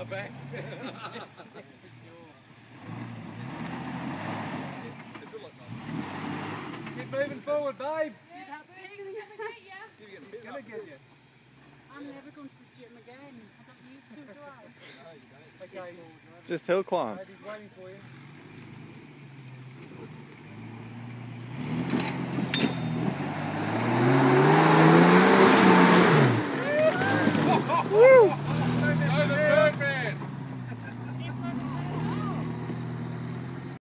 my back. Keep moving forward, babe. I'm never going to the gym again. I don't need to. Just hill climb. Woo!